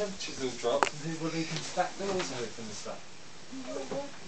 Temperatures all dropped and people leaking back doors open and stuff. Mm-hmm.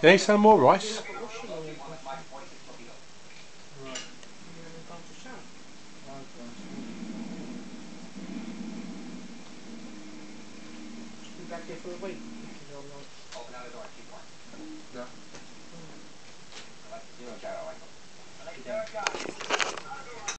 Can you some more rice? back